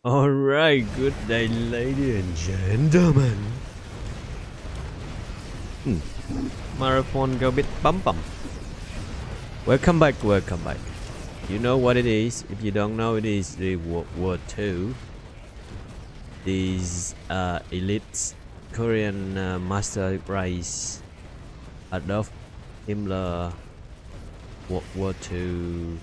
Alright, good day, ladies and gentlemen. Hmm. Marathon go bit bum bum. Welcome back, welcome back. You know what it is. If you don't know, it is the World War II. These uh, elite Korean uh, master race Adolf Himmler World War II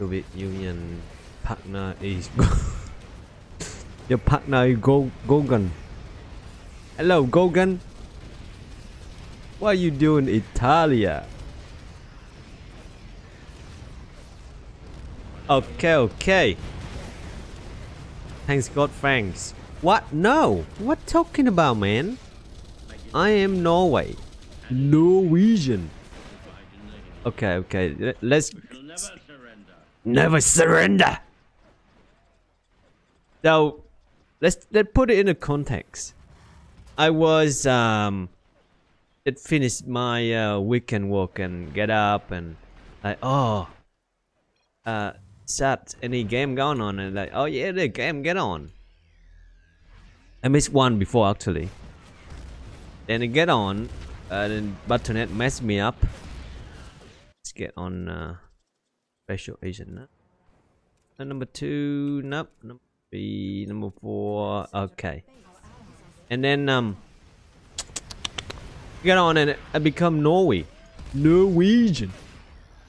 Soviet Union partner is your partner is Go Gogan. Hello Gogan. What are you doing in Italia? Okay, okay. Thanks God, thanks. What? No. What talking about, man? I am Norway. Norwegian. Okay, okay. Let's Never surrender. never surrender. So, let's let's put it in a context. I was um, it finished my uh, weekend work and get up and like oh, uh, sat any game going on and like oh yeah the game get on. I missed one before actually. Then I get on, uh, then Battle.net messed me up. Let's get on uh, special agent now. Number two, nope, number three, number four, okay. And then um, get on and I become Norway, Norwegian.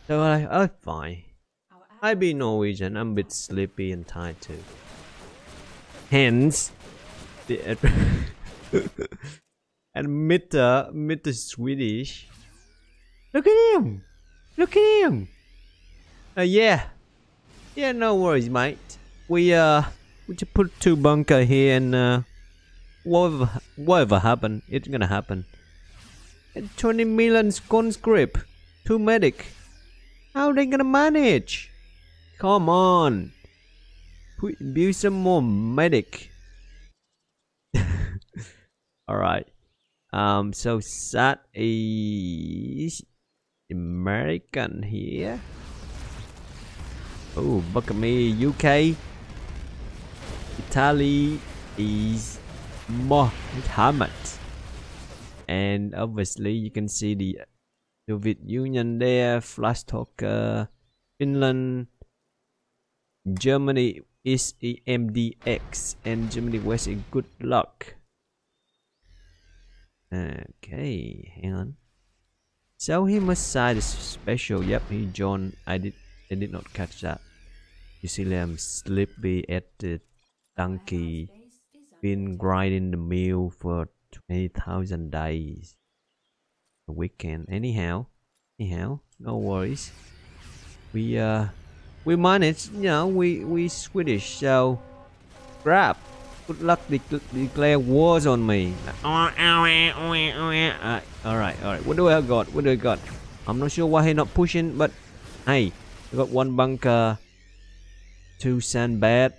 So I, oh fine. I be Norwegian. I'm a bit sleepy and tired too. Hence, the and Mr. Mr. Swedish. Look at him! Look at him! Uh, yeah. Yeah, no worries, mate. We, uh, we just put two bunker here and, uh, whatever, whatever happen, it's gonna happen. And 20 million conscript, two medic. How they gonna manage? Come on. Put, build some more medic. Alright. Um, so that is American here. Oh, me, UK. Italy is Mohammed. And obviously you can see the Soviet Union there, Flash Talker, Finland, Germany is EMDX, and Germany West is good luck. Okay, hang on. So he must side is special. Yep, he joined. I did. I did not catch that. You see, I'm sleepy at the donkey. Been grinding the mill for twenty thousand days. A weekend. Anyhow, anyhow, no worries. We uh, we managed. You know, we we Swedish. So, grab. Good luck de declare wars on me. Uh, alright, alright. What do I got? What do I got? I'm not sure why he not pushing, but hey, I got one bunker, two sandbag,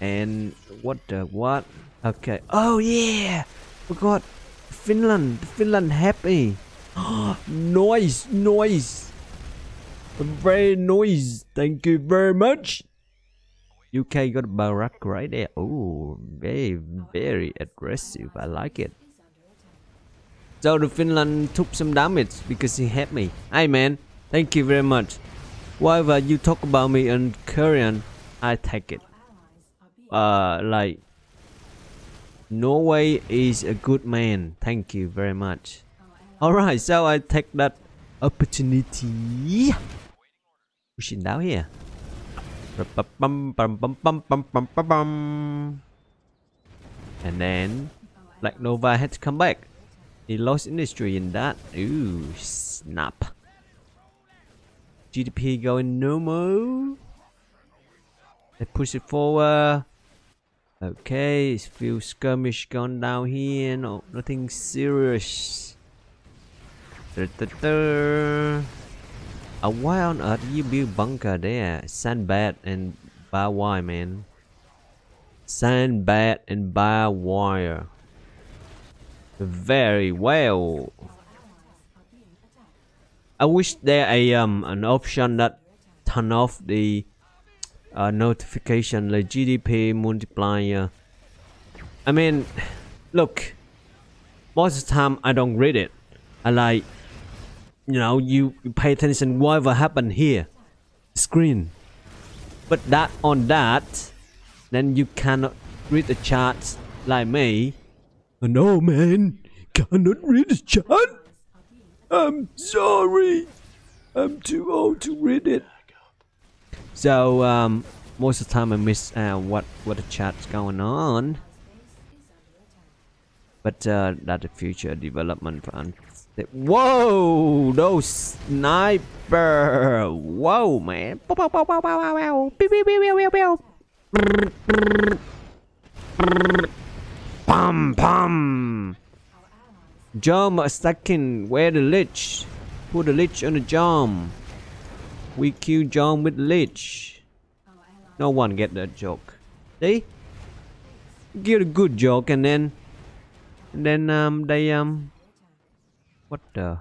and what the what? Okay. Oh yeah, forgot Finland. Finland happy. noise, noise. Very noise. Thank you very much. UK got Barack right there. Oh, very, very aggressive. I like it. So the Finland took some damage because he hit me. Hey man, thank you very much. Whatever you talk about me in Korean, I take it. Uh, like Norway is a good man. Thank you very much. Alright, so I take that opportunity. Pushing down here. And then Black Nova had to come back. He lost industry in that. Ooh, snap. GDP going normal. They push it forward. Okay, it's few skirmish gone down here. No, nothing serious. Da -da -da. Uh, why on earth you build bunker there? Sandbag and barbed wire, man. Sandbag and barbed wire. Very well. I wish there a um an option that turn off the uh, notification like GDP multiplier. I mean, look, most of the time I don't read it. I like, you know, you, you pay attention whatever happened here, screen. But that on that, then you cannot read the charts like me. No man, cannot read the chart. I'm sorry. I'm too old to read it. So um, most of the time I miss uh, what what the chat's going on. But uh, that the future development plan. Whoa, those sniper! Whoa, man! Pum pum! Jump a second. Where the lich? Put the lich on the jump. We kill John with lich. No one get that joke. See? Get a good joke and then and then um they um what the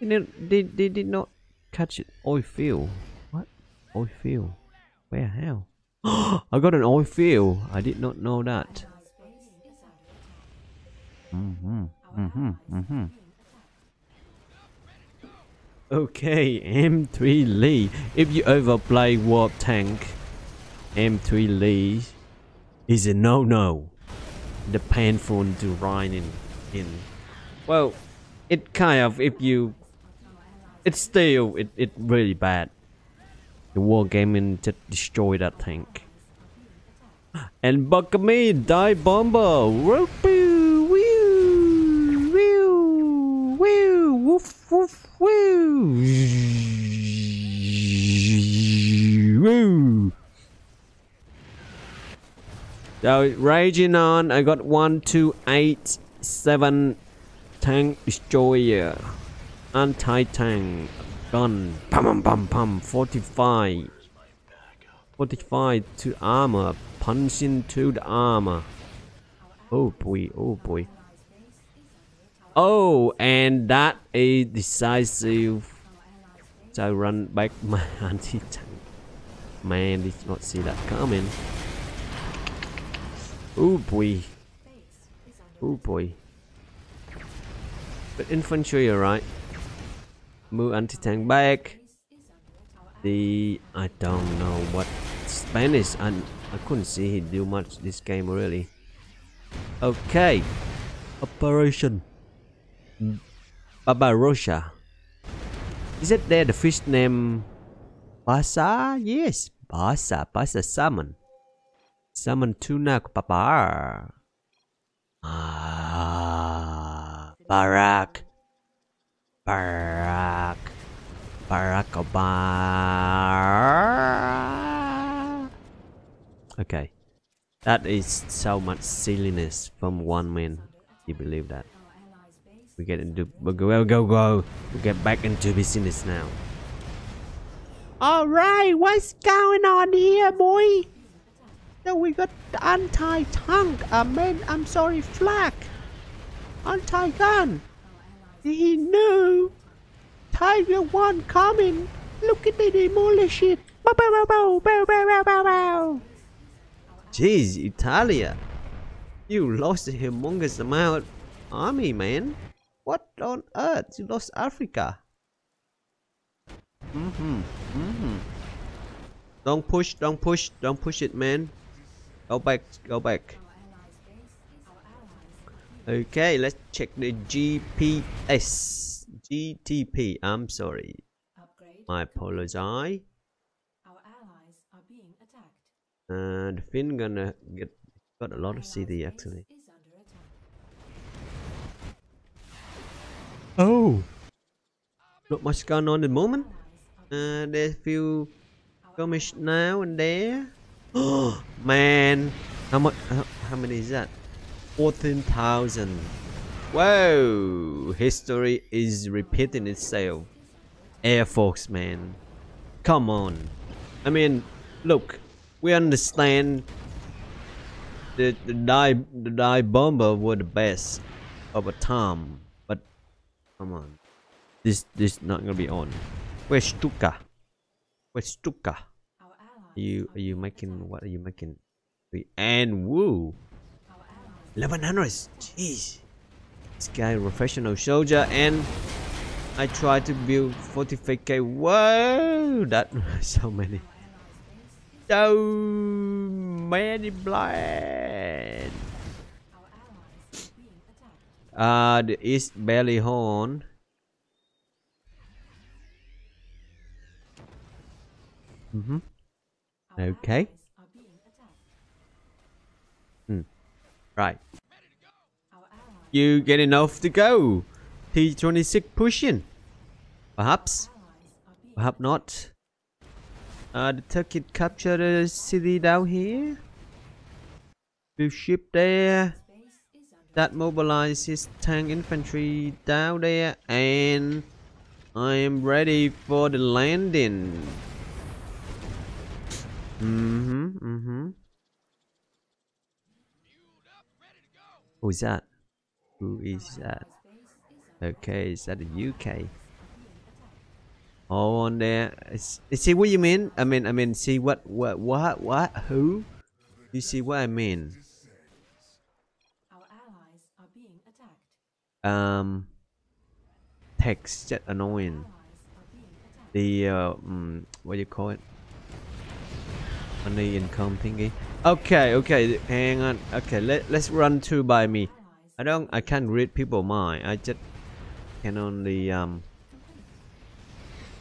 they they, they did not catch it oil field. What? Oil field? Where hell? I got an oil field. I did not know that. Mm-hmm. Mm-hmm. Mm-hmm. Okay, M3 Lee. If you overplay Warp Tank, M3 Lee is a no-no. The painful to ride in, in. Well, it kind of, if you... It's still, it, it really bad. The Wargaming just destroy that tank. And me, die bomber! Whoopoo! Woo! Woo! Woo! Woof! Woof! Woo! So raging on, I got one, two, eight, seven tank destroyer, anti-tank gun, pum pum pum pum, 45, 45 to armor, punching to the armor. Oh boy, oh boy. Oh, and that is decisive. So I run back my anti-tank. Man, did not see that coming. Oh boy. Oh boy. But infantry, alright. Move anti-tank back. The I don't know what Spanish and I couldn't see he do much this game really. Okay. Operation Barbarossa. Is it there the fish name Basa? Yes, Basa, Basa salmon. Salmon tuna papa. Ah, Barack. Barack. Barack Obama. Okay. That is so much silliness from one man. You believe that? We get into go go go go. We get back into business now. Alright, what's going on here, boy? So we got anti-tank, I mean, I'm sorry, flak. Anti-gun. He knew. Tiger One coming. Look at the demolish it. Bow, bow, bow, bow, bow, bow, bow, bow. Jeez, Italia. You lost a humongous amount army, man. What on earth? You lost Africa. Mm-hmm. Mm-hmm. Don't push, don't push, don't push it, man. Go back, go back. Okay, let's check the GPS. GTP, I'm sorry. I apologize. And Finn gonna get got a lot of CD actually. Oh! Not much going on at the moment. Uh, there's a few skirmish now and there. Oh, man! How much? How, many is that? 14,000. Whoa! History is repeating itself. Air Force, man. Come on. I mean, look, we understand the, the die the die bomber were the best of a time Come on. This this not gonna be on. Where's Stuka? Where's Stuka? you are you making what are you making? The And woo, eleven hundred. Jeez, this guy professional soldier, and I tried to build 45k. Whoa, that so many, so many blind. Uh, the East Belly Horn. Mm-hmm. Okay. Hmm. Right. You get enough to go. T26 pushing. Perhaps. Perhaps not. Uh, the Turkey captured a city down here. Build ship there. That mobilizes tank infantry down there. And I am ready for the landing. Mm-hmm, mm-hmm. Who's that? Who is that? Okay, is that the UK? Oh, on there. See what you mean? I mean, I mean, see what, what, what, what, who? You see what I mean? Um, text just annoying. The uh, um, what do you call it? money income thingy. Okay, okay, hang on. Okay, let let's run two by me. I don't, I can't read people mind. I just can only um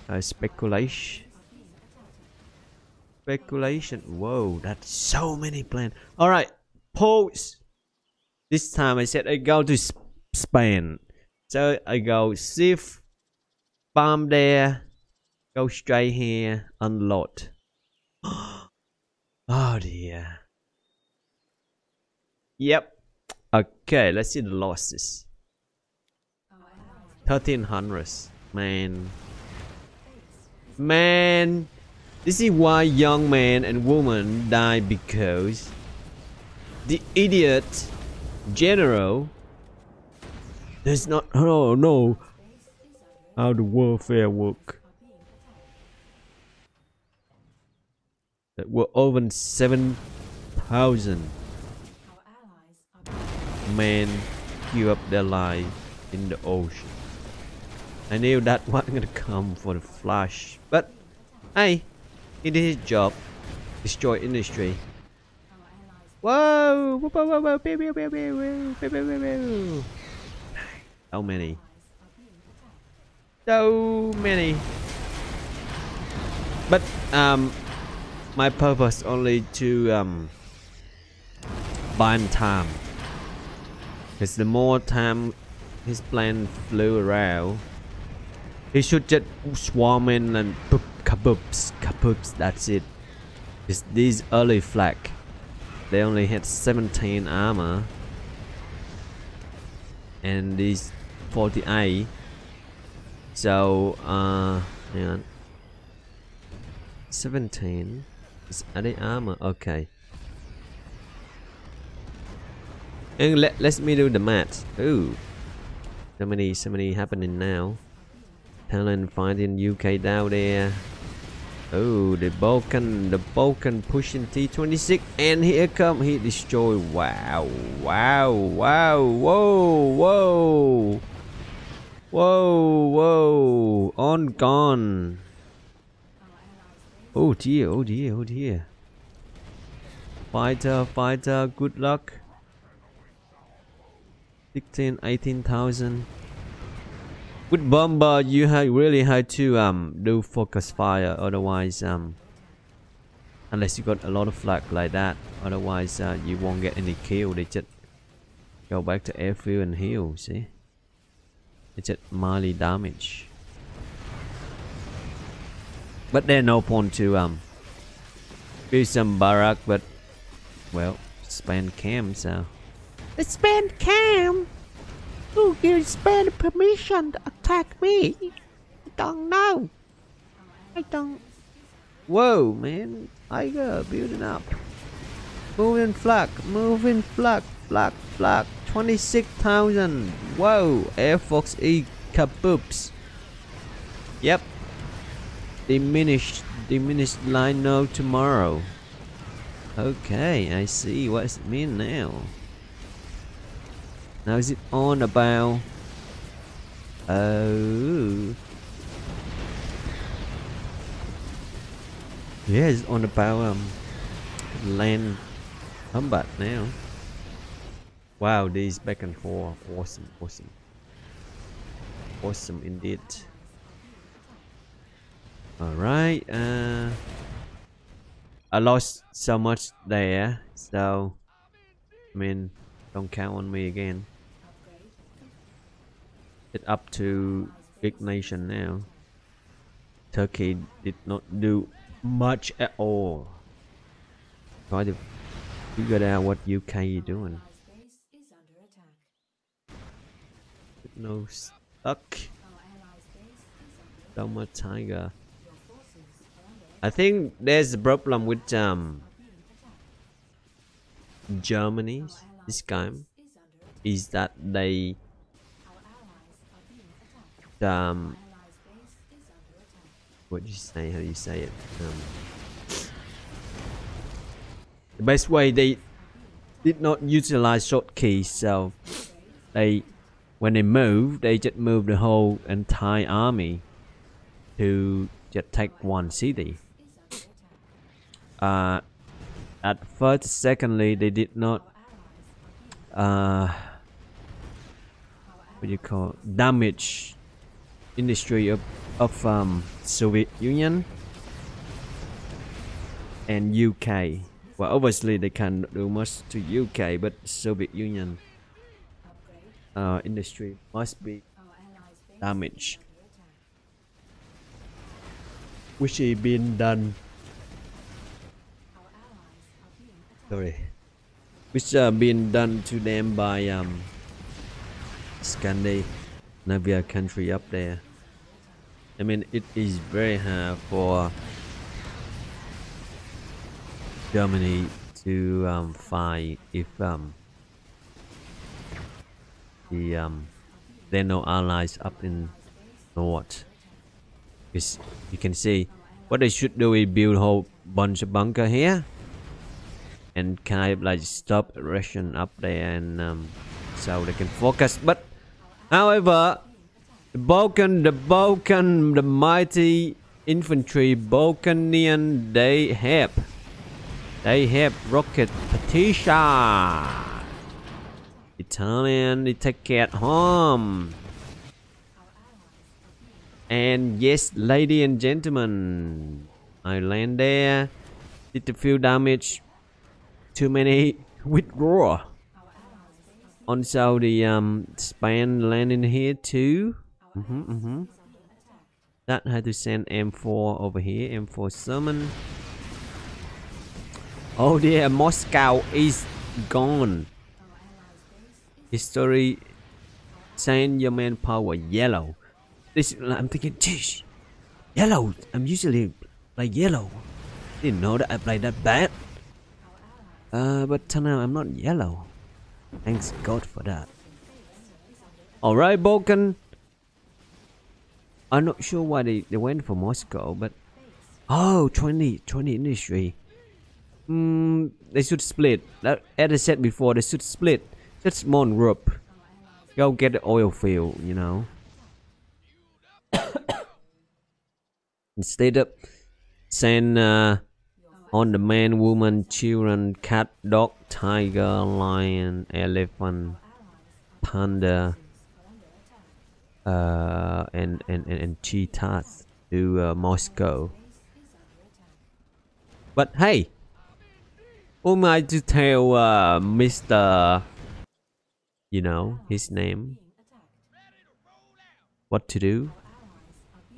uh, speculation. Speculation. Whoa, that's so many plans. All right, pause. This time I said I go to Spain, so I go shift, bomb there, go straight here, unload. Oh dear. Yep. Okay, let's see the losses. 1300. Man. Man. This is why young men and women die because the idiot general does not oh no how the warfare work. that were over 7,000 men give up their life in the ocean. I knew that wasn't gonna come for the Flash, but hey, he did his job, destroy industry. Whoa! Whoa! Whoa! Whoa! Whoa! Pew, pew, pew, pew, pew, pew, pew. How many? So many. But um, my purpose only to um, bind time. Because the more time his plan flew around, he should just swarm in and boop, kaboops, kaboops, that's it. It's these early flag, they only had 17 armor. And these 48. So, uh, hang on. 17. Is any armor? Okay. And let, let me do the math. Ooh. So many, so many happening now. Talent fighting UK down there. Oh, the Balkan, the Balkan pushing T26, and here come he destroy. Wow, wow, wow, whoa, whoa, whoa, whoa, on gone. Oh dear, oh dear, oh dear. Fighter, fighter, good luck. 16, 18,000. With bomber, you have really had to um do focus fire, otherwise um unless you got a lot of flag like that, otherwise uh, you won't get any kill. They just go back to airfield and heal. See, it's at melee damage. But they're no point to um do some barack. but well, spend cam, so Spend cam! Who gives spend permission to attack me? I don't know. I don't Whoa man, I go building up. Moving flak, moving flak, flak, flak. 26,000. Whoa, Air Fox E kaboops. Yep. Diminished, diminished line no tomorrow. Okay, I see. What does it mean now? Now is it on about? Oh. Yeah, it's on about um land combat now. Wow, these back and forth. Awesome, awesome. Awesome indeed. Alright, uh... I lost so much there, so... I mean, don't count on me again. It's up to big nation now. Turkey did not do much at all. Try to figure out what UK is doing. No stuck. Doma Tiger. I think there's a problem with um Germany this game is that they um what do you say how do you say it um, the best way they did not utilize short keys so they when they move they just move the whole entire army to just take one city. Uh, at first secondly they did not uh, what do you call damage industry of, of um, Soviet Union and UK well obviously they can't do much to UK but Soviet Union uh, industry. Must be damaged. Which is being done. Sorry. Which are being done to them by um Scandinavia country up there. I mean it is very hard for Germany to um, fight if um the um are no allies up in north because you can see what they should do is build whole bunch of bunker here and kind of like stop Russian up there and um, so they can focus. But however, the Balkan, the Balkan, the mighty infantry Balkanian, they have, they have rocket Patricia. Italian, take care home. And yes, ladies and gentlemen, I land there, did a few damage, too many withdraw. Also, the um, span landing here too. Mm -hmm, mm -hmm. That had to send M4 over here. M4 summon. Oh dear, Moscow is gone. History send your manpower yellow. This I'm thinking, geez, yellow. I'm usually like yellow. Didn't know that I played that bad. Uh, but now I'm not yellow. Thanks God for that. Alright, Balkan. I'm not sure why they, they went for Moscow, but... Oh, 20, 20 industry. Hmm, they should split. That, As I said before, they should split. Small group. Go get the oil field, you know. Instead of send uh, on the man, woman, children, cat, dog, tiger, lion, elephant, panda, uh, and, and, and, and cheetahs to uh, Moscow. But hey, who I to tell uh, Mr. You know, his name? What to do?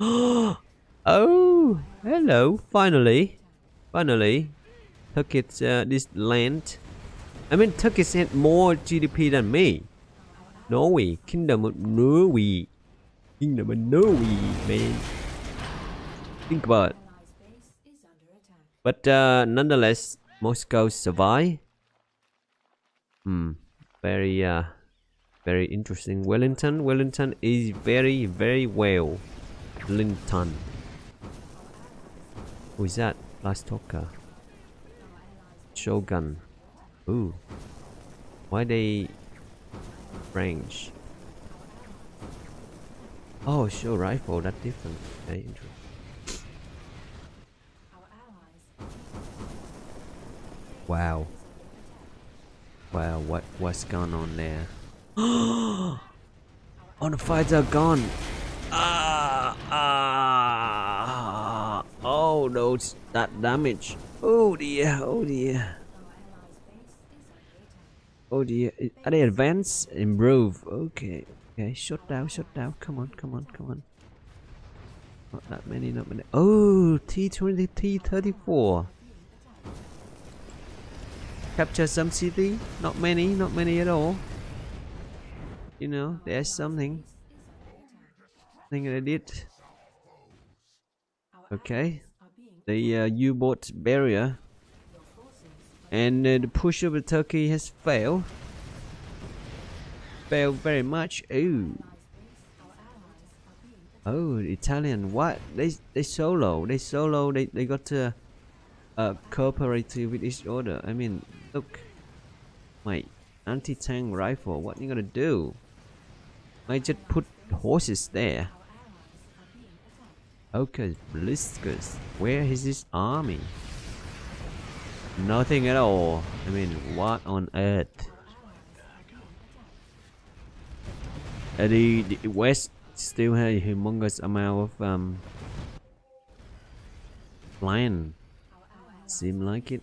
oh, hello, finally. Finally, Turkey uh, this land. I mean, Turkey had more GDP than me. Norway, Kingdom of Norway, Kingdom of Norway, man. Think about it. But uh, nonetheless, Moscow survived. Hmm, very uh, very interesting. Wellington, Wellington is very very well. Wellington. Who is that? Last talker. Shogun. Ooh. Why they range? Oh, sure, rifle. That different. Okay, interesting. Wow. Wow, what what's going on there? Oh, the fights are gone. Ah, ah, oh, those that damage. Oh dear, oh dear. Oh dear, are they advance? Improve. Okay, okay. Shut down, shut down. Come on, come on, come on. Not that many, not many. Oh, T20, T34 capture some city not many not many at all you know there's something thing that I did. Okay. The uh, U-boat barrier. And uh, the push of the Turkey has failed. Failed very much. Ooh. Oh the Italian. What? They they solo. They solo. They, they got to uh, cooperative with each other. I mean Look. My anti-tank rifle, what are you gonna do? I just put horses there. Okay, Bliskus. Where is this army? Nothing at all. I mean, what on earth? Uh, the, the West still has a humongous amount of um, land. Seem like it.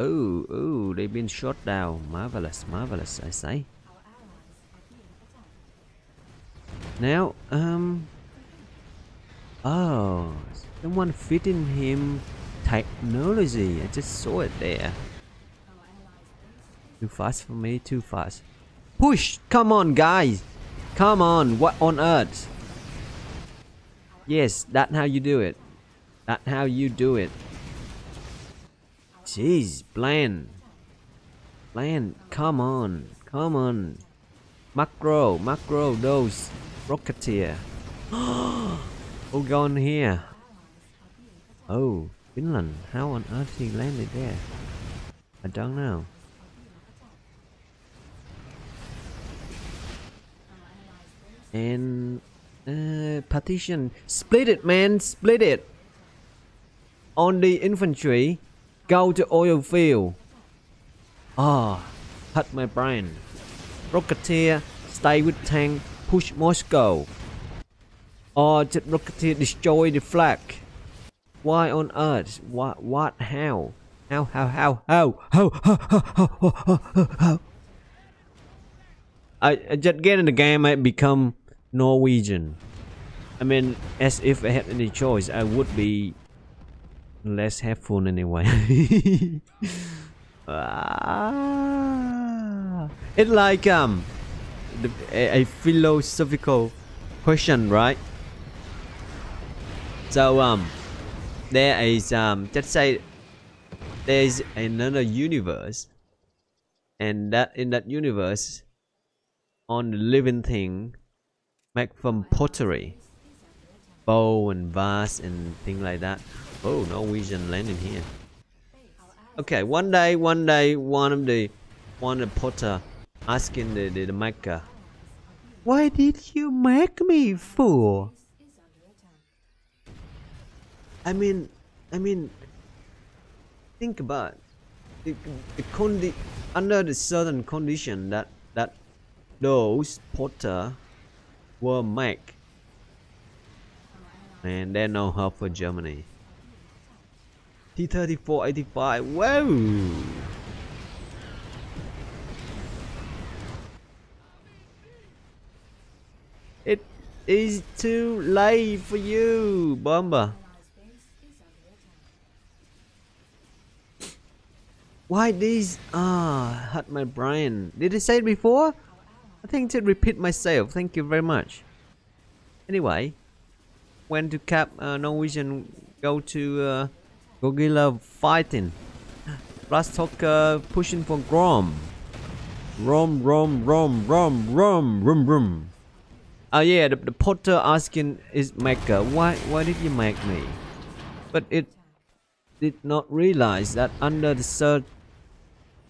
Oh, oh, they've been shot down. Marvelous, marvelous, I say. Now, um... Oh, someone fitting him technology. I just saw it there. Too fast for me, too fast. Push! Come on, guys! Come on, what on earth? Yes, that's how you do it. That's how you do it. Jeez, Bland. Bland, come on. Come on. Macro, macro, those. Rocketeer. Who gone here? Oh, Finland. How on earth he landed there? I don't know. And uh, partition. Split it, man. Split it. On the infantry, Go to oil field. Ah, oh, hurt my brain. Rocketeer, stay with tank, push Moscow. Or Rocketeer destroy the flag. Why on earth? What? What? How? How? How? How? How? How? How? How? How? How? how? I, I just get in the game. I become Norwegian. I mean, as if I had any choice, I would be less helpful anyway. ah, it's like um, the, a, a philosophical question, right? So um, there is um, let's say there is another universe, and that in that universe, on the living thing, made from pottery, bow and vase and things like that Oh, Norwegian landing here. Okay, one day, one day, one of the, one of the Potter asking the, the, the maker, uh. Why did you make me fool? I mean, I mean, think about the, the condi under the certain condition that that those Potter were made, and they're no help for Germany. T3485. Whoa! It is too late for you, Bomber. Why these? Ah, hurt my brain. Did I say it before? I think to repeat myself. Thank you very much. Anyway, when to cap uh, Norwegian go to uh, Gogila fighting. Rastok pushing for Grom. Rom, Rom, Rom, Rom, Rom, Rom, Rom. Oh yeah, the, the Potter asking is Maker, why why did you make me? but it did not realize that under the cert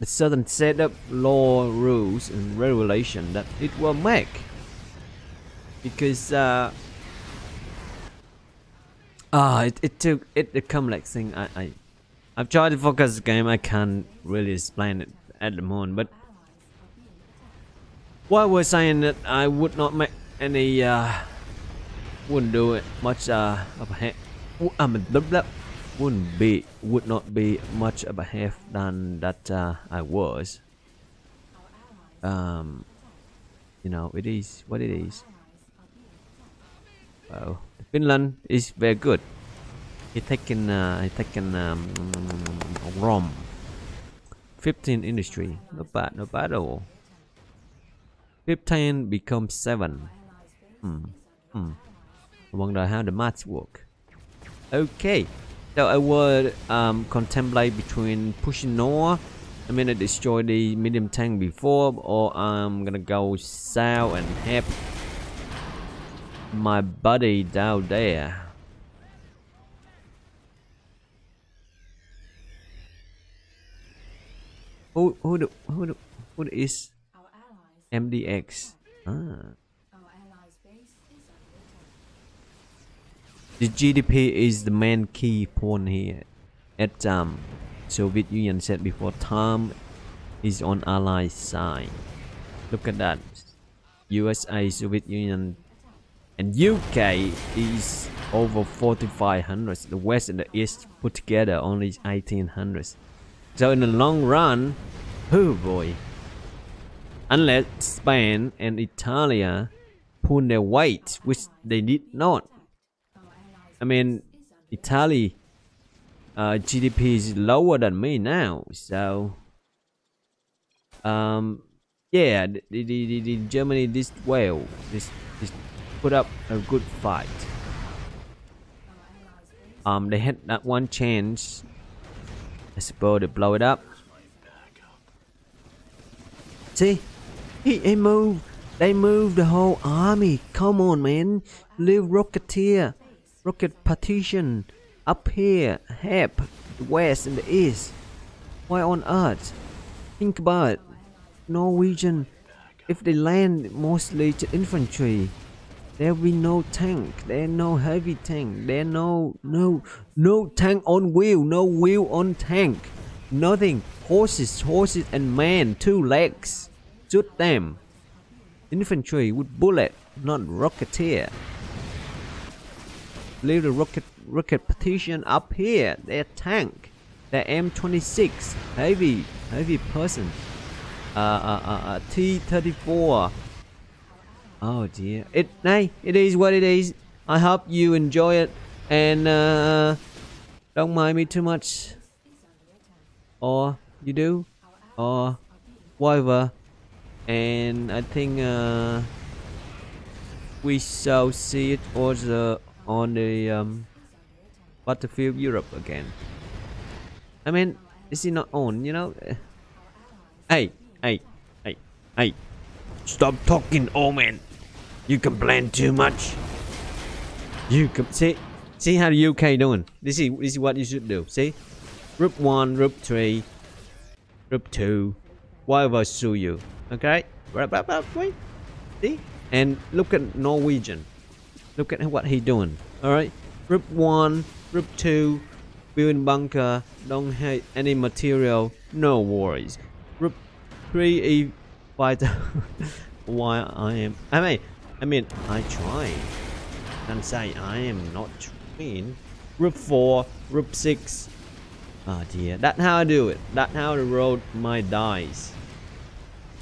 the certain setup law rules and regulation that it will make because uh ah it, it took it the complex thing I, I I've tried to focus the game I can't really explain it at the moment but why was saying that I would not make any uh wouldn't do it much uh of a ha- I mean, blah, wouldn't be would not be much of a half than that uh, I was. Um, you know, it is what it is. Well, Finland is very good. He taken uh, he taken um, Rom. 15 industry, not bad, not bad at all. 15 becomes 7. Hmm. Hmm. I wonder how the maths work. Okay, so I would um, contemplate between pushing north. I mean, I destroy the medium tank before, or I'm gonna go south and help my buddy down there. Who who the, who the, who is MDX? Ah. The GDP is the main key point here. At um, Soviet Union said before, time is on Allied side. Look at that. USA, Soviet Union, and UK is over 4500. The West and the East put together only 1800. So in the long run, oh boy. Unless Spain and Italy pull their weight, which they did not. I mean, Italy uh, GDP is lower than me now, so um, yeah, the, the, the, the Germany did well. This, this put up a good fight. Um, they had that one chance. I suppose to blow it up. See, he, he moved. They moved the whole army. Come on, man. live Rocketeer rocket partition up here, help the west and the east. Why on earth? Think about it. Norwegian, if they land mostly to infantry, there'll be no tank, there no heavy tank, there no no no tank on wheel, no wheel on tank. Nothing. Horses, horses and man, two legs. Shoot them. Infantry with bullet, not rocketeer the rocket rocket partition up here. Their tank, their M26 heavy heavy person, uh, uh, uh, uh T34. Oh dear, it hey, it is what it is. I hope you enjoy it and uh, don't mind me too much. Or you do, or whatever. And I think uh, we shall see it also on the um, Battlefield Europe again. I mean, is he not on, you know? Hey, hey, hey, hey. Stop talking, old man. You complain too much. You can see, see how the UK doing. This is this is what you should do. See, group one, group three, group two, whatever sue you. Okay, see, and look at Norwegian. Look at what he doing. Alright. Group 1, Group 2, building bunker, don't have any material, no worries. Group 3 a fighter. Why I am I mean I mean I try. And say I am not trying. Group 4, Group 6. Oh dear. That's how I do it. That's how the roll my dice.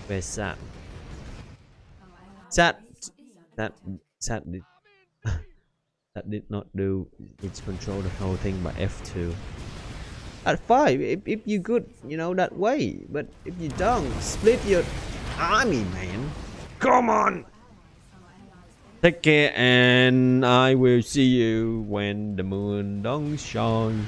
Where's that? Sat that Sat that did not do its control the whole thing by F2 at 5 if, if you good you know that way. But if you don't split your army man. Come on! Take care and I will see you when the moon don't shine